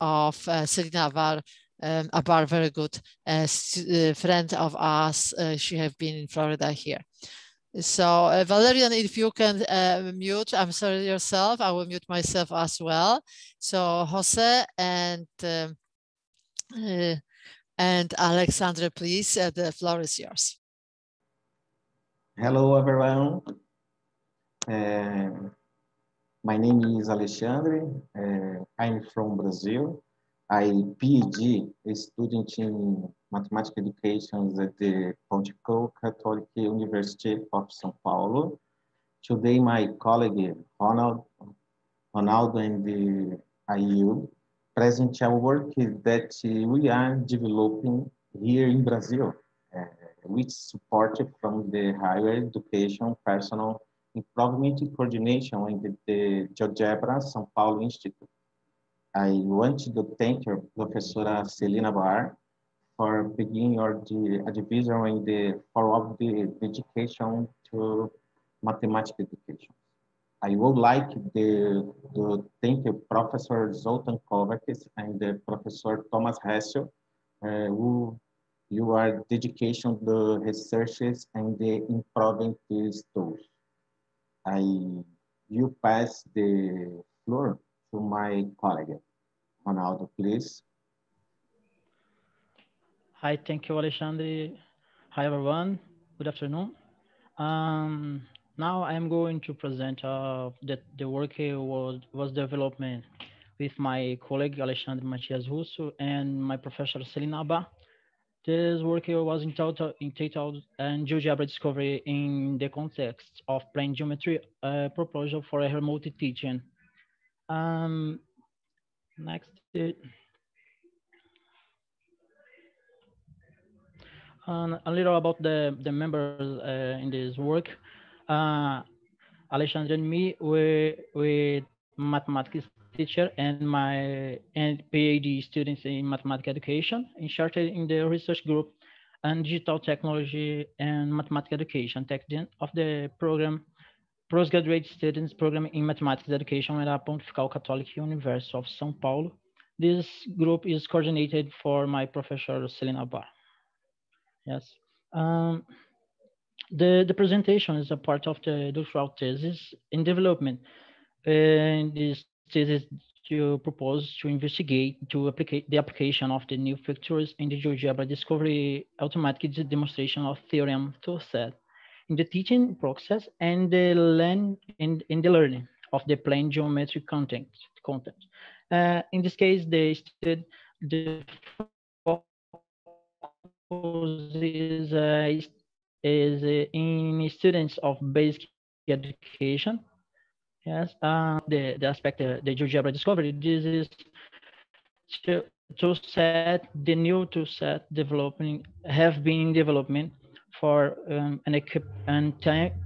of uh, Celina Abar, um, very good uh, uh, friend of us. Uh, she have been in Florida here. So uh, Valerian, if you can uh, mute, I'm sorry yourself, I will mute myself as well. So Jose and um, uh, and Alexandra, please, uh, the floor is yours. Hello, everyone. Uh, my name is Alexandre. Uh, I'm from Brazil. I PhD student in mathematics education at the Pontifical Catholic University of São Paulo. Today, my colleague Ronald, Ronaldo and the IU present our work that we are developing here in Brazil, uh, with support from the higher education personal improvement coordination in the, the GeoGebra São Paulo Institute. I want to thank Professor Celina Abar for beginning your division in the of the education to mathematics education. I would like the, to thank Professor Zoltan Kovacs and the Professor Thomas Hessel, uh, who you are dedication the researches and the improving these tools. I you pass the floor to my colleague. Ronaldo, please. Hi, thank you, Alexandre. Hi, everyone. Good afternoon. Um, now I'm going to present uh, that the work was, was development with my colleague Alexandre Matias Ruso and my professor Celina Abar. This work was entitled, entitled and GeoGebra discovery in the context of plane geometry uh, proposal for a remote teaching. Um, next. A little about the, the members uh, in this work. Uh, Alexandre and me, we, we mathematics teacher and my and PhD students in mathematics education, in short in the research group and digital technology and mathematics education, tech of the program postgraduate students program in mathematics education at Pontifical Catholic University of São Paulo. This group is coordinated for my professor Celina Abar. Yes. Um, the, the presentation is a part of the doctoral thesis in development. And this thesis to propose to investigate to apply the application of the new features in the GeoGebra discovery automatic demonstration of theorem toolset in the teaching process and the learn in, in the learning of the plane geometric content content. Uh, in this case, the student the focus is uh, is uh, in students of basic education. Yes, uh, the the aspect uh, the GeoGebra discovery. This is to, to set the new to set developing have been in development for um, an equip and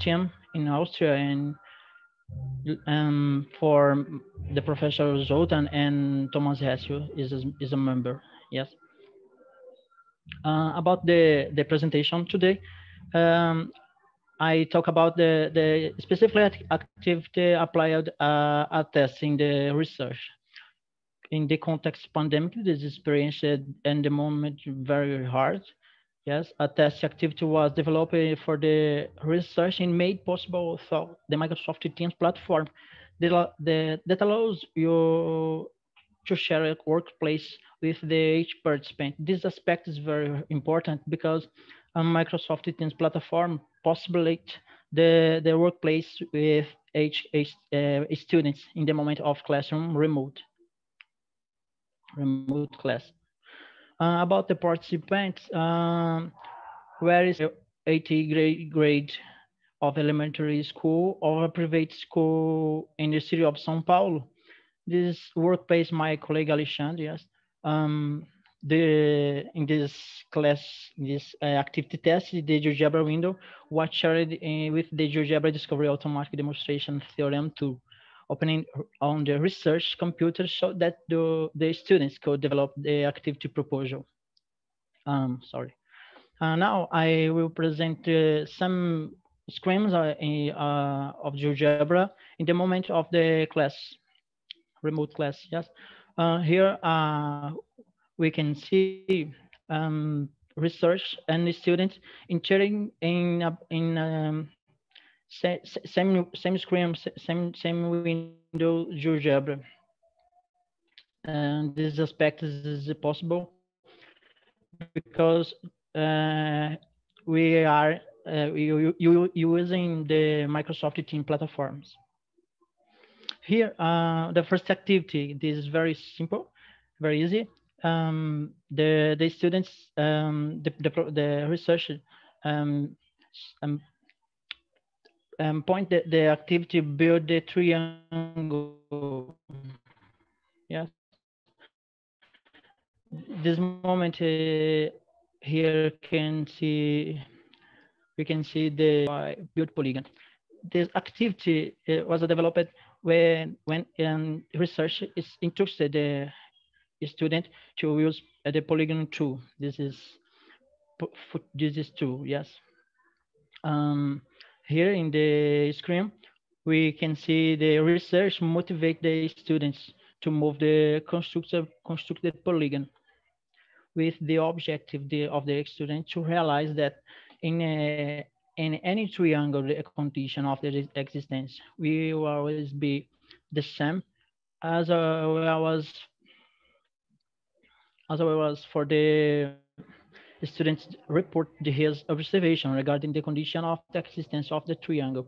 team in Austria and um, for the professor Zoltan and Thomas Hessel is a, is a member. Yes. Uh, about the the presentation today, um, I talk about the the specific activity applied uh, at testing the research in the context pandemic. This experience and the moment very hard Yes, a test activity was developed for the research and made possible through the Microsoft Teams platform that, that allows you to share a workplace with the each participant. This aspect is very important because a Microsoft Teams platform possibilitate the, the workplace with each, each uh, students in the moment of classroom remote, remote class. Uh, about the participants, um, where is 80 grade, grade of elementary school or a private school in the city of São Paulo. This workplace, my colleague Alexandre, yes. Um, the in this class, in this uh, activity test, the GeoGebra window was shared uh, with the GeoGebra Discovery Automatic Demonstration Theorem 2 opening on the research computer so that the, the students could develop the activity proposal. Um, sorry. Uh, now I will present uh, some screens of GeoGebra in the moment of the class, remote class, yes. Uh, here uh, we can see um, research and students entering in a, in um, same same screen same same window GeoGebra. And this aspect is, is possible because uh, we are uh, you, you, using the Microsoft Team platforms. Here, uh, the first activity, this is very simple, very easy. Um, the, the students, um, the, the, the research um, um, um, point the, the activity build the triangle. Yes. This moment uh, here can see, we can see the build polygon. This activity uh, was developed when when um, research is interested the student to use the polygon tool. This is this is tool, yes. Um, here in the screen, we can see the research motivate the students to move the constructed constructed polygon with the objective of the student to realize that in a in any triangle the condition of the existence will always be the same as I was as well as for the students report his observation regarding the condition of the existence of the triangle.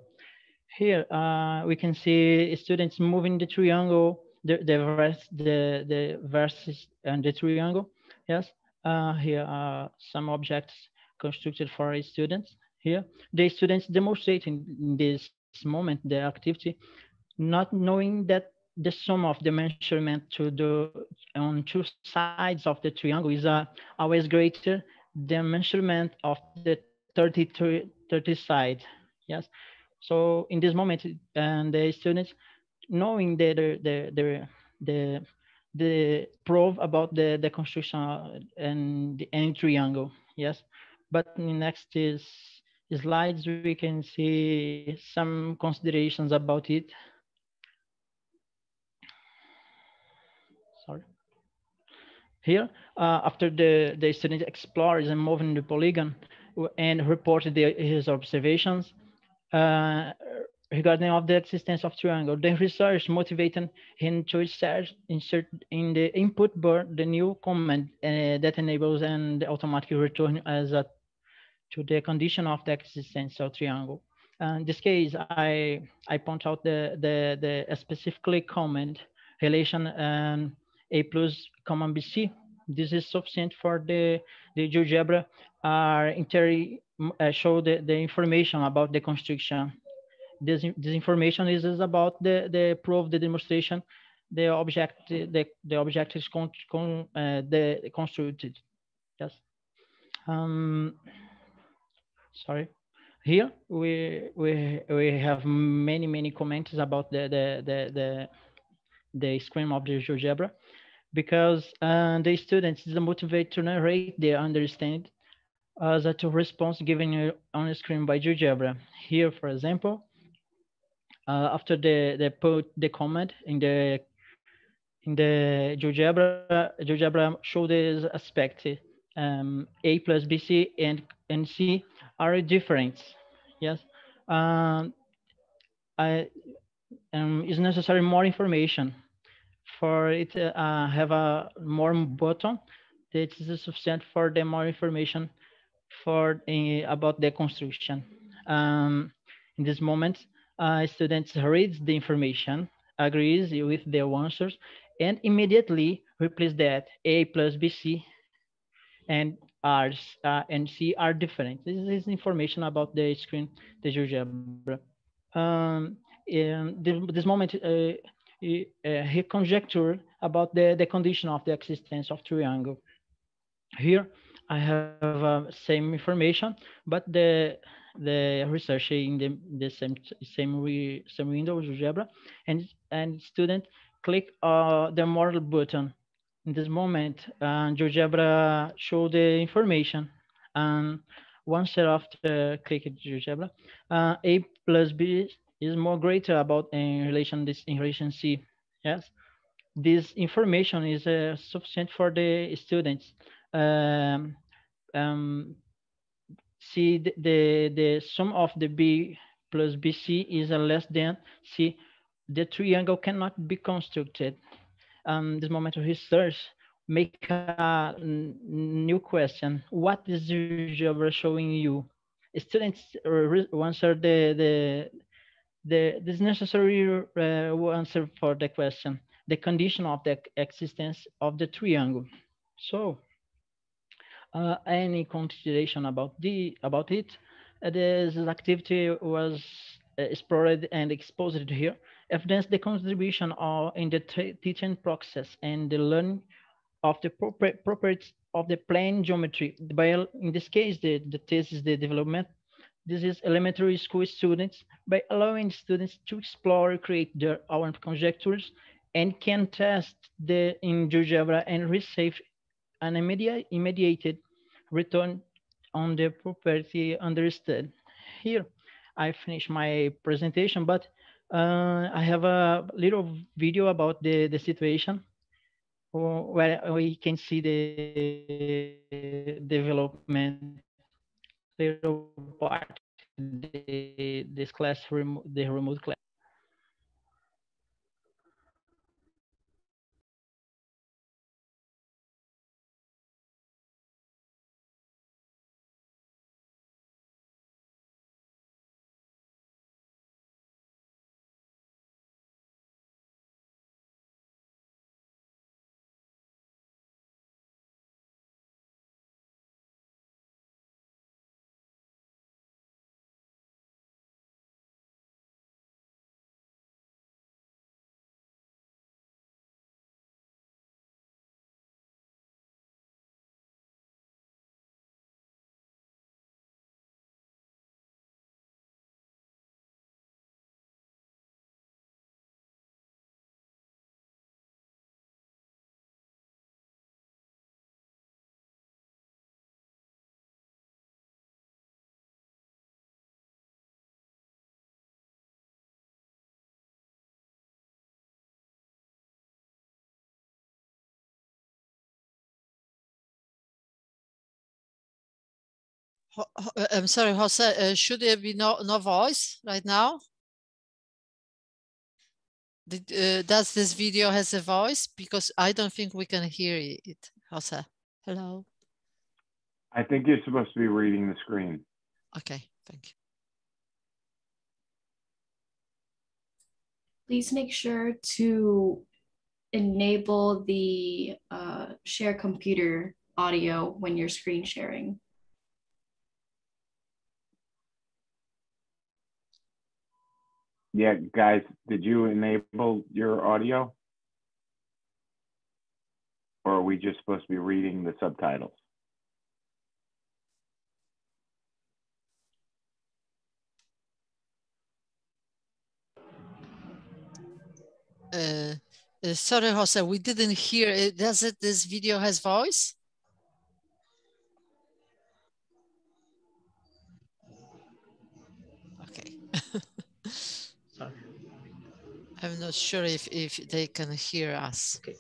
Here uh, we can see students moving the triangle, the the verse, the the verses and the triangle. Yes, uh, here are some objects constructed for students here. The students demonstrating in this moment the activity, not knowing that the sum of the measurement to the on two sides of the triangle is uh, always greater than measurement of the 30, 30 side. Yes. So in this moment, and the students knowing the the the the, the proof about the, the construction and the any triangle. Yes. But next is slides, we can see some considerations about it. Sorry. Here, uh, after the, the student explores and moving the polygon and reported the, his observations uh, regarding of the existence of triangle, the research motivated him to insert, insert in the input bar the new command uh, that enables an automatic return as a to the condition of the existence of triangle. Uh, in this case, I, I point out the, the, the specifically comment relation um, A plus common BC. This is sufficient for the, the GeoGebra uh, inter, uh, show the, the information about the construction. This, this information is, is about the, the proof, the demonstration, the object, the, the object is con, con, uh, the constructed. Yes. Um, sorry. Here we we we have many many comments about the the the the, the screen of the GeoGebra because uh, the students is motivated to narrate their understanding as a to response given on the screen by GeoGebra. Here, for example, uh, after the the put the comment in the in the GeoGebra, GeoGebra show this aspect um, A plus BC and and C are different. Yes, um, I um, is necessary more information for it uh, have a more button that is sufficient for the more information for uh, about the construction. Um, in this moment, uh, students reads the information, agrees with the answers, and immediately replace that A plus BC and R uh, and C are different. This is information about the screen, the GeoGebra. Um, in this moment, uh, he, he conjectured about the, the condition of the existence of triangle. Here, I have uh, same information, but the the research in the, the same same re, same window GeoGebra, and and student click uh, the model button in this moment, uh, GeoGebra show the information. And once after click GeoGebra, uh, A plus B is more greater about in relation this in relation C. Yes. this information is uh, sufficient for the students. Um, um, see the, the, the sum of the B plus BC is a less than C. The triangle cannot be constructed. Um, this moment of research make a new question. What is the GeoGebra showing you? Students answer the, the, the this necessary uh, answer for the question, the condition of the existence of the triangle. So uh, any consideration about the about it. Uh, this activity was uh, explored and exposed here. Evidence the contribution of, in the teaching process and the learning of the proper properties of the plane geometry. In this case, the, the thesis, the development, this is elementary school students by allowing students to explore, create their own conjectures and can test the in GeoGebra and receive an immediate, immediate return on the property understood. Here, I finish my presentation, but uh, I have a little video about the, the situation where we can see the development little part the, this class, the remote class. I'm sorry, Jose, uh, should there be no, no voice right now? Did, uh, does this video has a voice? Because I don't think we can hear it, Jose. Hello? I think you're supposed to be reading the screen. Okay, thank you. Please make sure to enable the uh, share computer audio when you're screen sharing. Yeah, guys, did you enable your audio? Or are we just supposed to be reading the subtitles? Uh, uh, sorry, Jose, we didn't hear. Does it, this video has voice? I'm not sure if, if they can hear us. Okay.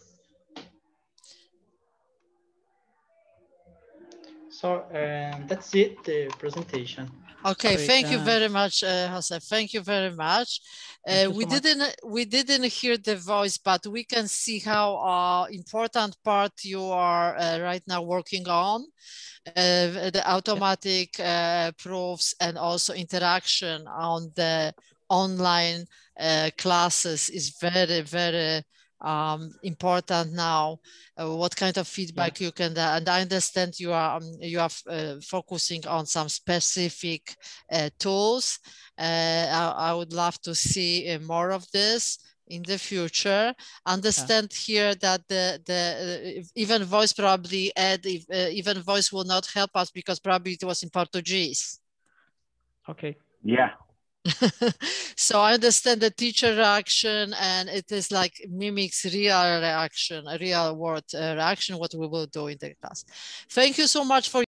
So um, that's it, the presentation. Okay, Sorry, thank uh, you very much, uh, Jose. Thank you very much. Uh, we so didn't much. we didn't hear the voice, but we can see how uh, important part you are uh, right now working on. Uh, the automatic uh, proofs and also interaction on the online uh, classes is very, very um, important now. Uh, what kind of feedback yeah. you can, uh, and I understand you are um, you are uh, focusing on some specific uh, tools. Uh, I, I, would love to see more of this in the future understand yeah. here that the the uh, even voice probably add if, uh, even voice will not help us because probably it was in portuguese okay yeah so I understand the teacher reaction and it is like mimics real reaction, real world uh, reaction, what we will do in the class. Thank you so much for